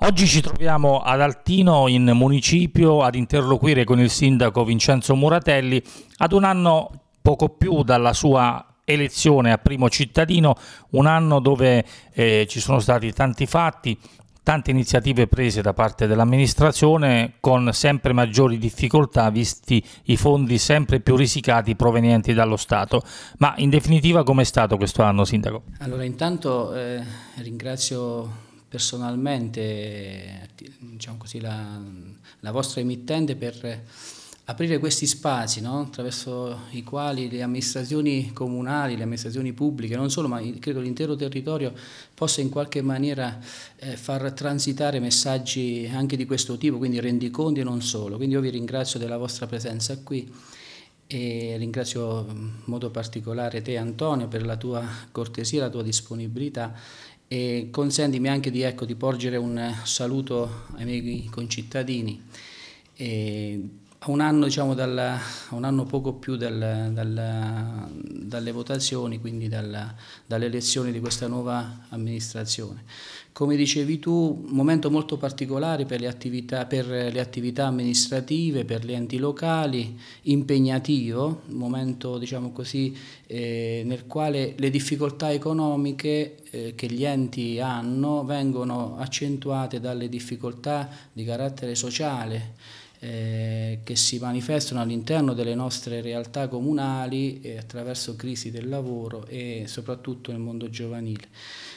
Oggi ci troviamo ad Altino in municipio ad interloquire con il sindaco Vincenzo Muratelli ad un anno poco più dalla sua elezione a primo cittadino, un anno dove eh, ci sono stati tanti fatti, tante iniziative prese da parte dell'amministrazione con sempre maggiori difficoltà visti i fondi sempre più risicati provenienti dallo Stato. Ma in definitiva com'è stato questo anno, Sindaco? Allora intanto eh, ringrazio personalmente diciamo così, la, la vostra emittente per aprire questi spazi no? attraverso i quali le amministrazioni comunali, le amministrazioni pubbliche, non solo, ma credo l'intero territorio possa in qualche maniera eh, far transitare messaggi anche di questo tipo, quindi rendiconti e non solo. Quindi io vi ringrazio della vostra presenza qui e ringrazio in modo particolare te Antonio per la tua cortesia, la tua disponibilità e consentimi anche di, ecco, di porgere un saluto ai miei concittadini. E un anno, diciamo, dal, un anno poco più dal, dal, dalle votazioni, quindi dalle elezioni di questa nuova amministrazione. Come dicevi tu, un momento molto particolare per le attività, per le attività amministrative, per gli enti locali, impegnativo, un momento diciamo così, eh, nel quale le difficoltà economiche eh, che gli enti hanno vengono accentuate dalle difficoltà di carattere sociale eh, che si manifestano all'interno delle nostre realtà comunali eh, attraverso crisi del lavoro e soprattutto nel mondo giovanile.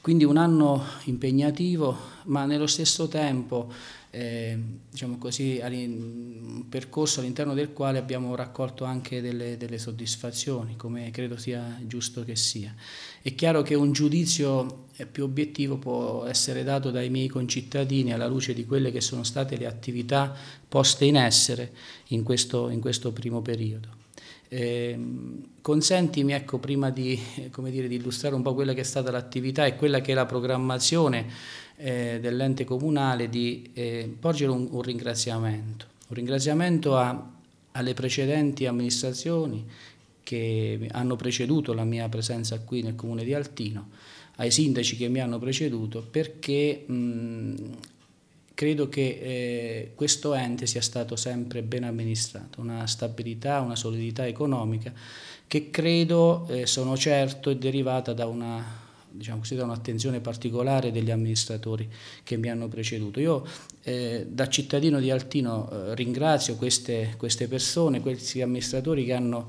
Quindi un anno impegnativo, ma nello stesso tempo eh, diciamo così, un percorso all'interno del quale abbiamo raccolto anche delle, delle, soddisfazioni, come credo sia giusto che sia. È chiaro che un giudizio più obiettivo può essere dato dai miei concittadini alla luce di quelle che sono state le attività poste in essere in questo, in questo primo periodo. Eh, consentimi, ecco, prima di, dire, di, illustrare un po' quella che è stata l'attività e quella che è la programmazione eh, dell'ente comunale, di eh, porgere un, un, ringraziamento. Un ringraziamento a, alle precedenti amministrazioni che hanno preceduto la mia presenza qui nel comune di Altino, ai sindaci che mi hanno preceduto, perché mh, credo che eh, questo ente sia stato sempre ben amministrato, una stabilità, una solidità economica che credo, eh, sono certo, è derivata da una diciamo così, da un'attenzione particolare degli amministratori che mi hanno preceduto. Io eh, da cittadino di Altino eh, ringrazio queste, queste, persone, questi amministratori che hanno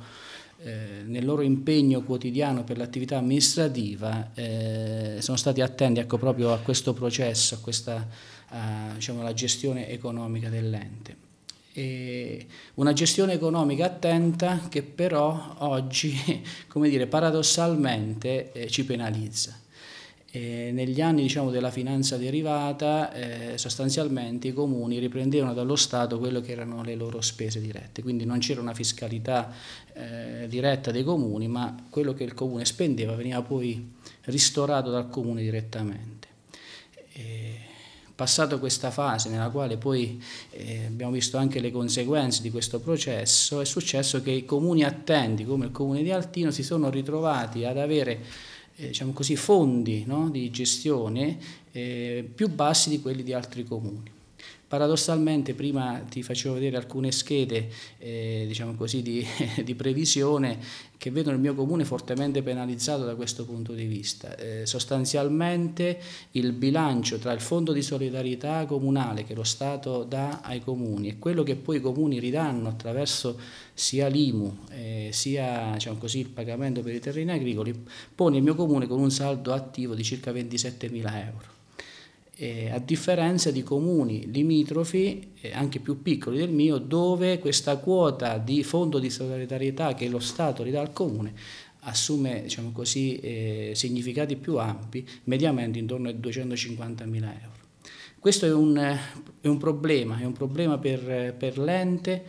eh, nel loro impegno quotidiano per l'attività amministrativa eh, sono stati attenti ecco, proprio a questo processo, a questa a, diciamo, alla gestione economica dell'ente. Una gestione economica attenta che però oggi, come dire, paradossalmente eh, ci penalizza. E negli anni diciamo, della finanza derivata eh, sostanzialmente i comuni riprendevano dallo Stato quello che erano le loro spese dirette, quindi non c'era una fiscalità eh, diretta dei comuni, ma quello che il comune spendeva veniva poi ristorato dal comune direttamente. E Passato questa fase nella quale poi eh, abbiamo visto anche le conseguenze di questo processo, è successo che i comuni attenti come il comune di Altino si sono ritrovati ad avere eh, diciamo così, fondi no, di gestione eh, più bassi di quelli di altri comuni. Paradossalmente prima ti facevo vedere alcune schede eh, diciamo così, di, di, previsione che vedono il mio comune fortemente penalizzato da questo punto di vista. Eh, sostanzialmente il bilancio tra il fondo di solidarietà comunale che lo Stato dà ai comuni e quello che poi i comuni ridanno attraverso sia l'IMU eh, sia diciamo così, il pagamento per i terreni agricoli pone il mio comune con un saldo attivo di circa 27 mila euro eh, a differenza di comuni limitrofi, eh, anche più piccoli del mio, dove questa quota di fondo di solidarietà che lo Stato ridà al comune assume diciamo così, eh, significati più ampi, mediamente intorno ai 250 mila euro. Questo è un, è un, problema, è un problema per, per l'ente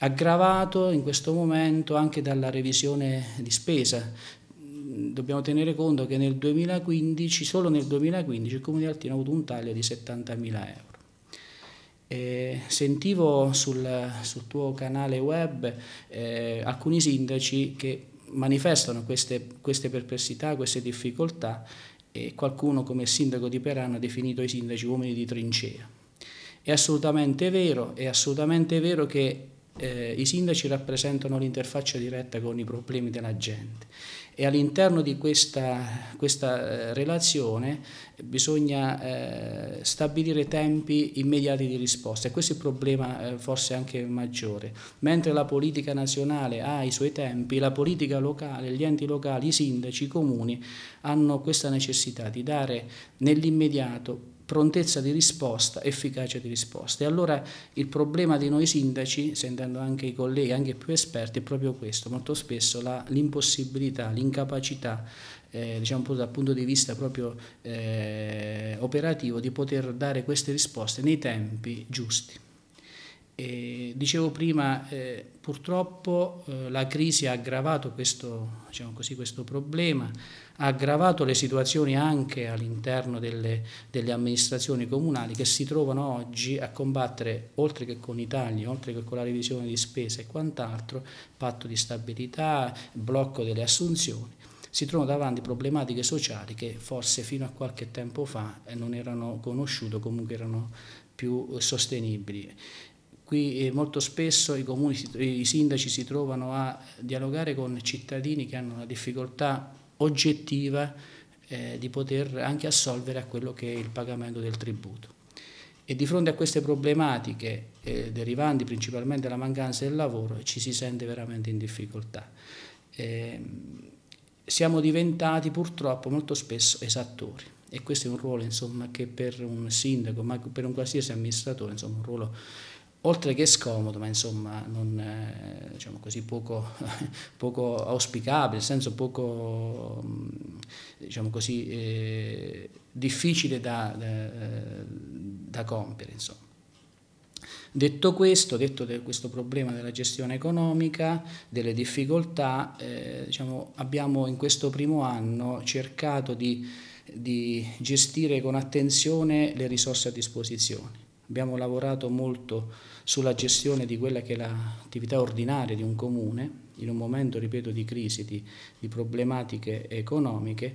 aggravato in questo momento anche dalla revisione di spesa dobbiamo tenere conto che nel 2015, solo nel 2015 il Comune di Altino ha avuto un taglio di 70.000 euro. Eh, sentivo sul, sul, tuo canale web eh, alcuni sindaci che manifestano queste, queste perplessità, queste difficoltà e qualcuno come il sindaco di Perano ha definito i sindaci uomini di trincea. È assolutamente vero, è assolutamente vero che eh, i sindaci rappresentano l'interfaccia diretta con i problemi della gente e all'interno di questa, questa eh, relazione bisogna eh, stabilire tempi immediati di risposta e questo è il problema eh, forse anche maggiore. Mentre la politica nazionale ha i suoi tempi, la politica locale, gli enti locali, i sindaci, i comuni hanno questa necessità di dare nell'immediato prontezza di risposta, efficacia di risposta. E allora il problema di noi sindaci, sentendo anche i colleghi, anche più esperti, è proprio questo, molto spesso l'impossibilità, l'incapacità, eh, diciamo dal punto di vista proprio eh, operativo, di poter dare queste risposte nei tempi giusti. E dicevo prima, eh, purtroppo eh, la crisi ha aggravato questo, diciamo così, questo, problema, ha aggravato le situazioni anche all'interno delle, delle, amministrazioni comunali che si trovano oggi a combattere, oltre che con i tagli, oltre che con la revisione di spese e quant'altro, patto di stabilità, blocco delle assunzioni, si trovano davanti problematiche sociali che forse fino a qualche tempo fa non erano conosciute, comunque erano più sostenibili. Qui eh, molto spesso i, comuni, i sindaci si trovano a dialogare con cittadini che hanno una difficoltà oggettiva eh, di poter anche assolvere a quello che è il pagamento del tributo. E di fronte a queste problematiche eh, derivanti principalmente dalla mancanza del lavoro ci si sente veramente in difficoltà. Eh, siamo diventati purtroppo molto spesso esattori e questo è un ruolo insomma, che per un sindaco, ma per un qualsiasi amministratore, insomma, un ruolo oltre che scomodo, ma insomma non, eh, diciamo così, poco, poco, auspicabile, nel senso poco mm, diciamo così, eh, difficile da, da, da compiere. Insomma. Detto questo, detto questo problema della gestione economica, delle difficoltà, eh, diciamo, abbiamo in questo primo anno cercato di, di gestire con attenzione le risorse a disposizione Abbiamo lavorato molto sulla gestione di quella che è l'attività ordinaria di un comune, in un momento, ripeto, di crisi, di, di problematiche economiche.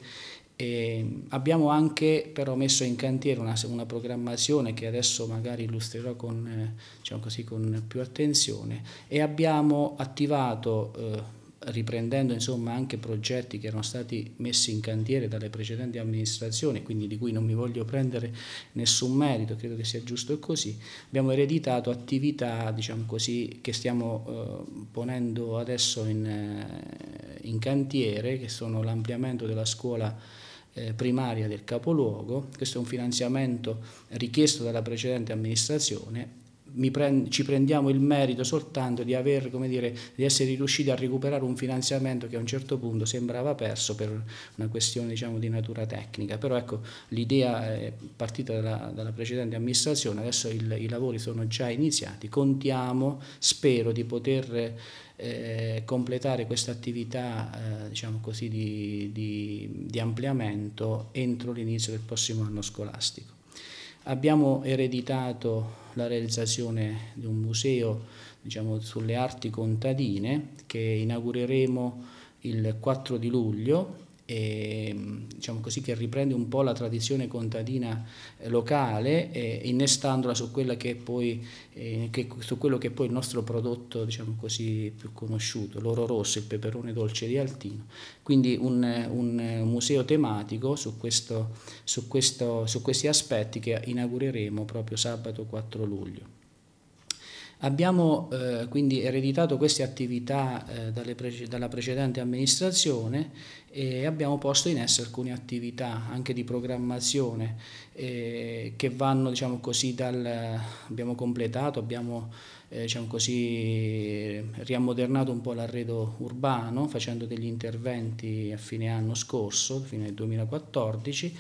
E abbiamo anche però messo in cantiere una, una programmazione che adesso magari illustrerò con, eh, diciamo così, con più attenzione. E abbiamo attivato eh, riprendendo insomma anche progetti che erano stati messi in cantiere dalle precedenti amministrazioni, quindi di cui non mi voglio prendere nessun merito, credo che sia giusto così, abbiamo ereditato attività diciamo così, che stiamo eh, ponendo adesso in, eh, in, cantiere, che sono l'ampliamento della scuola eh, primaria del capoluogo, questo è un finanziamento richiesto dalla precedente amministrazione prend, ci prendiamo il merito soltanto di, aver, dire, di, essere riusciti a recuperare un finanziamento che a un certo punto sembrava perso per una questione diciamo, di natura tecnica, però ecco, l'idea è partita dalla, dalla precedente amministrazione, adesso il, i lavori sono già iniziati, contiamo, spero di poter eh, completare questa attività eh, diciamo così, di, di, di ampliamento entro l'inizio del prossimo anno scolastico. Abbiamo ereditato la realizzazione di un museo diciamo, sulle arti contadine che inaugureremo il 4 di luglio e, diciamo così, che riprende un po' la tradizione contadina eh, locale eh, innestandola su, che poi, eh, che, su, quello che è poi il nostro prodotto diciamo così, più conosciuto, l'oro rosso, il peperone dolce di Altino. Quindi un, un museo tematico su, questo, su, questo, su questi aspetti che inaugureremo proprio sabato 4 luglio. Abbiamo eh, quindi ereditato queste attività eh, prece dalla precedente amministrazione e abbiamo posto in essere alcune attività anche di programmazione eh, che vanno, diciamo così, dal, abbiamo completato, abbiamo eh, diciamo così, riammodernato un po' l'arredo urbano facendo degli interventi a fine anno scorso, fine 2014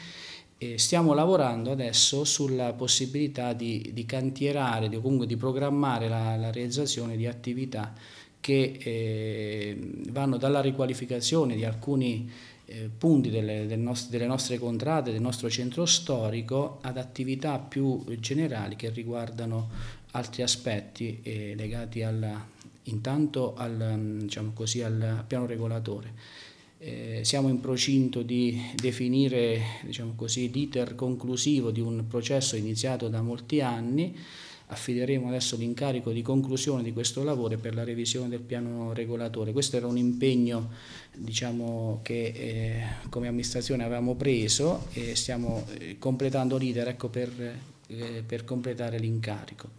e stiamo lavorando adesso sulla possibilità di, di cantierare, di, comunque di programmare la, la realizzazione di attività che eh, vanno dalla riqualificazione di alcuni eh, punti delle, del nost delle nostre contrade, del nostro centro storico, ad attività più generali che riguardano altri aspetti eh, legati alla, intanto al, diciamo così, al piano regolatore Eh, siamo in procinto di definire diciamo così, l'iter conclusivo di un processo iniziato da molti anni affideremo adesso l'incarico di conclusione di questo lavoro per la revisione del piano regolatore. Questo era un impegno diciamo, che eh, come amministrazione avevamo preso e stiamo eh, completando l'iter ecco, per, eh, per completare l'incarico.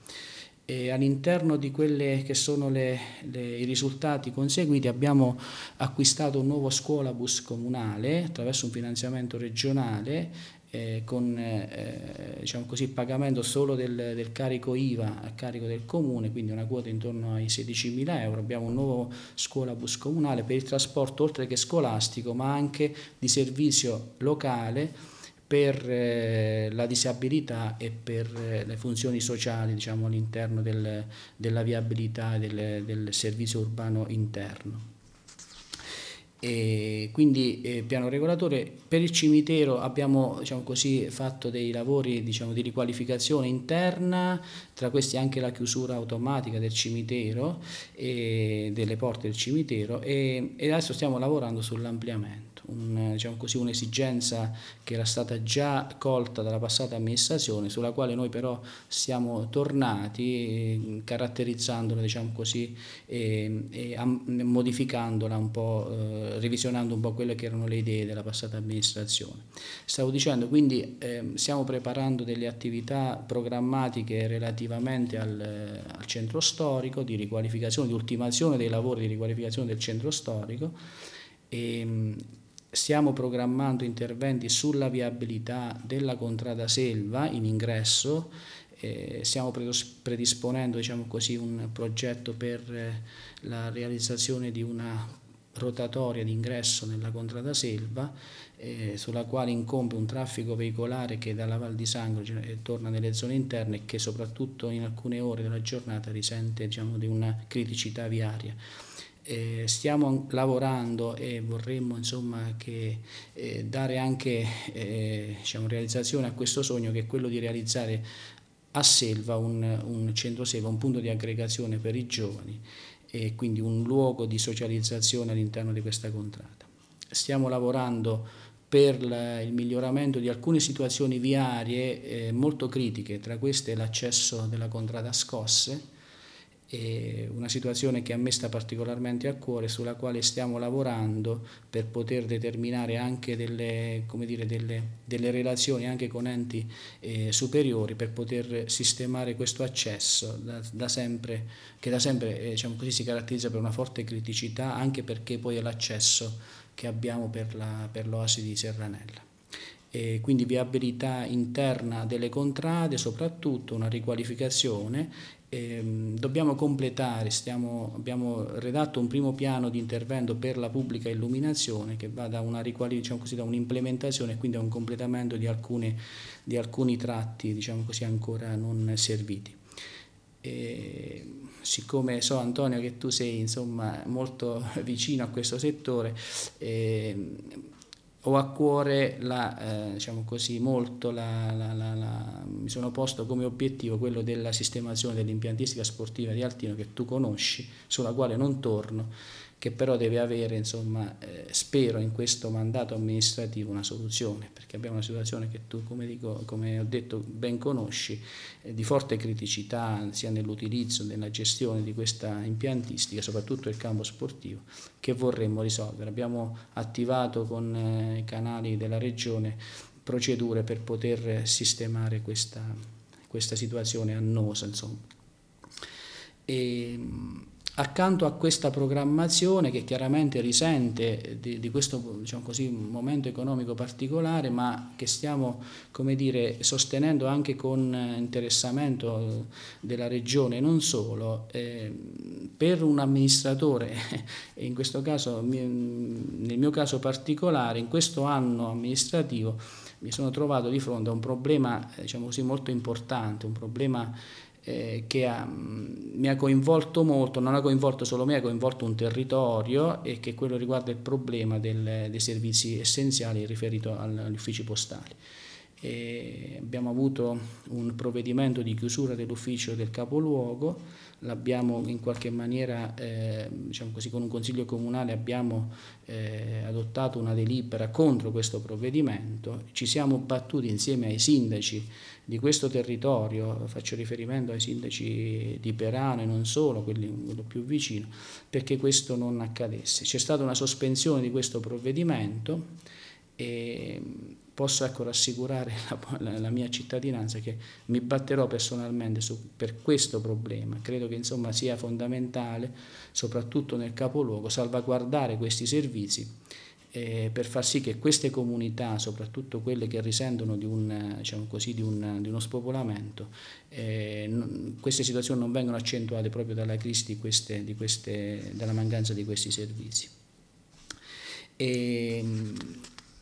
E all'interno di quelli che sono le, le, i risultati conseguiti abbiamo acquistato un nuovo scuolabus comunale attraverso un finanziamento regionale eh, con eh, diciamo così, pagamento solo del, del, carico IVA a carico del comune, quindi una quota intorno ai 16.000 euro. Abbiamo un nuovo scuolabus comunale per il trasporto oltre che scolastico ma anche di servizio locale per eh, la disabilità e per eh, le funzioni sociali diciamo, all'interno del, della viabilità del, del servizio urbano interno. E quindi eh, piano regolatore per il cimitero abbiamo diciamo così, fatto dei lavori diciamo, di riqualificazione interna, tra questi anche la chiusura automatica del cimitero e delle porte del cimitero e, e adesso stiamo lavorando sull'ampliamento un, diciamo così, un'esigenza che era stata già colta dalla passata amministrazione, sulla quale noi però siamo tornati caratterizzandola diciamo così, e, e modificandola un po', eh, revisionando un po' quelle che erano le idee della passata amministrazione. Stavo dicendo, quindi eh, stiamo preparando delle attività programmatiche relativamente al, al centro storico, di riqualificazione, di ultimazione dei lavori di riqualificazione del centro storico. E, Stiamo programmando interventi sulla viabilità della contrada selva in ingresso, eh, stiamo predisponendo diciamo così, un progetto per eh, la realizzazione di una rotatoria d'ingresso nella contrada selva eh, sulla quale incombe un traffico veicolare che dalla Val di Sangro torna nelle zone interne e che soprattutto in alcune ore della giornata risente diciamo, di una criticità viaria. Eh, stiamo lavorando e vorremmo insomma, che, eh, dare anche eh, diciamo, realizzazione a questo sogno che è quello di realizzare a Selva un, un centro Selva, un punto di aggregazione per i giovani e quindi un luogo di socializzazione all'interno di questa contrada. Stiamo lavorando per il miglioramento di alcune situazioni viarie eh, molto critiche, tra queste l'accesso della contrada Scosse, una situazione che a me sta particolarmente a cuore, sulla quale stiamo lavorando per poter determinare anche delle, dire, delle, delle relazioni anche con enti eh, superiori per poter sistemare questo accesso da, da sempre, che da sempre eh, diciamo così, si caratterizza per una forte criticità anche perché poi è l'accesso che abbiamo per, l'oasi di Serranella. E quindi viabilità interna delle contrade, soprattutto una riqualificazione dobbiamo completare, stiamo, abbiamo redatto un primo piano di intervento per la pubblica illuminazione che va da diciamo un'implementazione e quindi a un completamento di, alcune, di alcuni tratti diciamo così, ancora non serviti. E, siccome so Antonio che tu sei insomma, molto vicino a questo settore, eh, ho a cuore la, eh, diciamo così, molto, la, la, la, mi sono posto come obiettivo quello della sistemazione dell'impiantistica sportiva di Altino che tu conosci, sulla quale non torno, che però deve avere, insomma, eh, spero in questo mandato amministrativo una soluzione, perché abbiamo una situazione che tu, come, dico, come ho detto, ben conosci, eh, di forte criticità sia nell'utilizzo, nella gestione di questa impiantistica, soprattutto il campo sportivo, che vorremmo risolvere. Abbiamo attivato con eh, i canali della Regione procedure per poter sistemare questa, questa situazione annosa. Insomma. E, Accanto a questa programmazione che chiaramente risente di, di questo diciamo così, momento economico particolare, ma che stiamo dire, sostenendo anche con interessamento della Regione non solo, eh, per un amministratore, in questo caso, nel mio caso particolare, in questo anno amministrativo mi sono trovato di fronte a un problema diciamo così, molto importante, un problema eh, che ha, mm, mi ha coinvolto molto, non ha coinvolto solo me, ha coinvolto un territorio e che quello riguarda il problema del, dei servizi essenziali riferito agli uffici postali. E abbiamo avuto un provvedimento di chiusura dell'ufficio del capoluogo, l'abbiamo in qualche maniera, eh, diciamo così, con un consiglio comunale abbiamo eh, adottato una delibera contro questo provvedimento, ci siamo battuti insieme ai sindaci di questo territorio, faccio riferimento ai sindaci di Perano e non solo, quelli, quello più vicino, perché questo non accadesse. C'è stata una sospensione di questo provvedimento e posso ecco, rassicurare la, la, la, mia cittadinanza che mi batterò personalmente su, per questo problema. Credo che insomma, sia fondamentale, soprattutto nel capoluogo, salvaguardare questi servizi eh, per far sì che queste comunità, soprattutto quelle che risentono di, un, diciamo così, di, un, di uno spopolamento, eh, non, queste situazioni non vengono accentuate proprio dalla crisi di queste, di queste, dalla mancanza di questi servizi. E, ehm,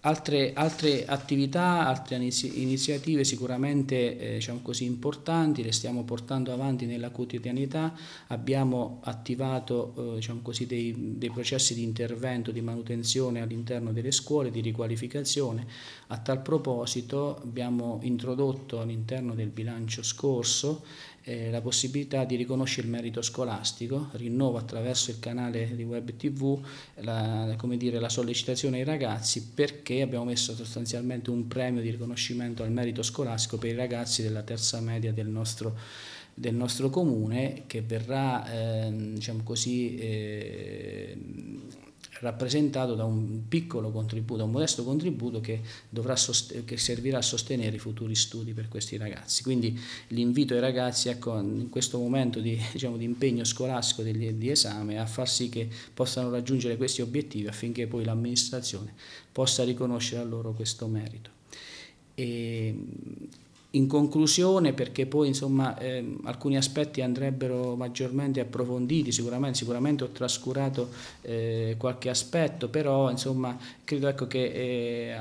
Altre, altre, attività, altre iniziative sicuramente eh, diciamo così, importanti le stiamo portando avanti nella quotidianità, abbiamo attivato eh, diciamo così, dei, dei, processi di intervento, di manutenzione all'interno delle scuole, di riqualificazione. A tal proposito abbiamo introdotto all'interno del bilancio scorso eh, la possibilità di riconoscere il merito scolastico, rinnovo attraverso il canale di web tv la, dire, la sollecitazione ai ragazzi perché abbiamo messo sostanzialmente un premio di riconoscimento al merito scolastico per i ragazzi della terza media del nostro del nostro comune che verrà eh, diciamo così, eh, rappresentato da un piccolo contributo, un modesto contributo che, che, servirà a sostenere i futuri studi per questi ragazzi. Quindi l'invito ai ragazzi ecco, in questo momento di, diciamo, di impegno scolastico di, di esame a far sì che possano raggiungere questi obiettivi affinché poi l'amministrazione possa riconoscere a loro questo merito. E in conclusione, perché poi insomma, eh, alcuni aspetti andrebbero maggiormente approfonditi, sicuramente, sicuramente ho trascurato eh, qualche aspetto, però insomma, credo ecco, che eh,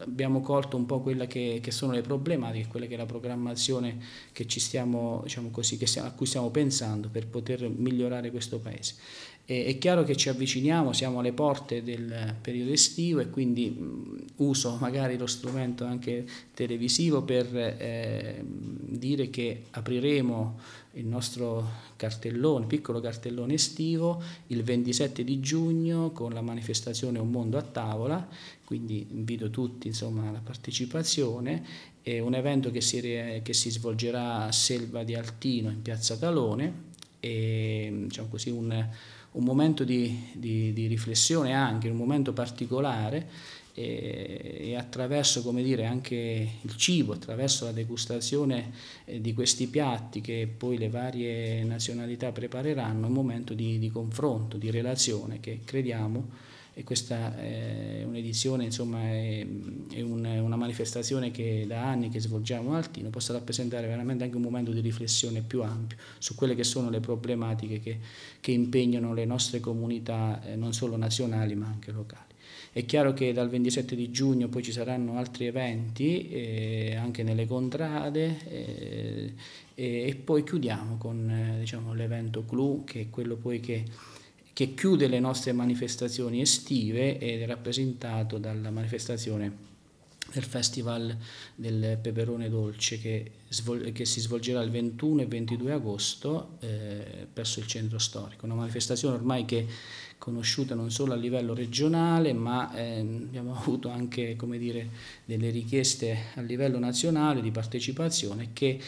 abbiamo colto un po' quelle che, che, sono le problematiche, quelle che è la programmazione che stiamo, diciamo così, che stiamo, a cui stiamo pensando per poter migliorare questo Paese. È chiaro che ci avviciniamo, siamo alle porte del periodo estivo e quindi mh, uso magari lo strumento anche televisivo per eh, dire che apriremo il nostro cartellone, piccolo cartellone estivo il 27 di giugno con la manifestazione Un mondo a tavola, quindi invito tutti insomma, alla partecipazione, è un evento che si, che si svolgerà a Selva di Altino in piazza Talone. E diciamo così un un momento di, di, di riflessione anche, un momento particolare e, e attraverso dire, anche il cibo, attraverso la degustazione eh, di questi piatti che poi le varie nazionalità prepareranno, un momento di, di confronto, di relazione che crediamo e questa è un'edizione, insomma, è, è un, una manifestazione che da anni che svolgiamo a Altino possa rappresentare veramente anche un momento di riflessione più ampio su quelle che sono le problematiche che, che impegnano le nostre comunità eh, non solo nazionali ma anche locali. È chiaro che dal 27 di giugno poi ci saranno altri eventi eh, anche nelle contrade eh, e poi chiudiamo con eh, diciamo, l'evento clou che è quello poi che che chiude le nostre manifestazioni estive ed è rappresentato dalla manifestazione del Festival del Peperone Dolce che, che si svolgerà il 21 e 22 agosto eh, presso il centro storico. Una manifestazione ormai che è conosciuta non solo a livello regionale, ma eh, abbiamo avuto anche dire, delle richieste a livello nazionale di partecipazione che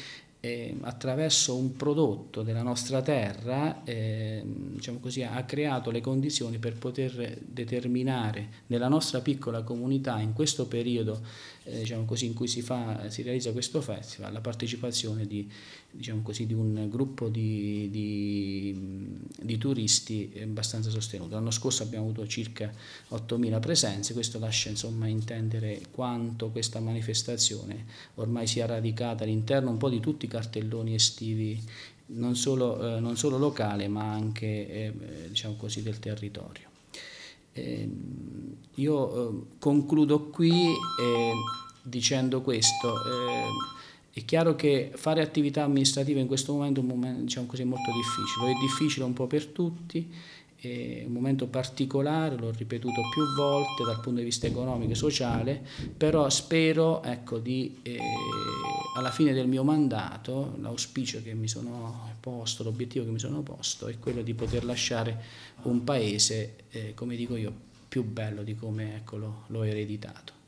eh, attraverso un prodotto della nostra terra eh, diciamo così, ha creato le condizioni per poter determinare nella nostra piccola comunità in questo periodo eh, diciamo così, in cui si, fa, si, realizza questo festival la partecipazione di, diciamo così, di un gruppo di, di, di, turisti abbastanza sostenuto. L'anno scorso abbiamo avuto circa 8.000 presenze, questo lascia insomma, intendere quanto questa manifestazione ormai sia radicata all'interno un po' di tutti i cartelloni estivi non solo, eh, non solo locale ma anche eh, diciamo così, del territorio. Eh, io eh, concludo qui eh, dicendo questo. Eh, è chiaro che fare attività amministrative in questo momento è un momento, diciamo così, molto difficile, è difficile un po' per tutti è un momento particolare, l'ho ripetuto più volte dal punto di vista economico e sociale, però spero ecco, di, eh, alla fine del mio mandato, l'auspicio che mi sono posto, l'obiettivo che mi sono posto è quello di poter lasciare un paese, eh, come dico io, più bello di come ecco, l'ho ereditato.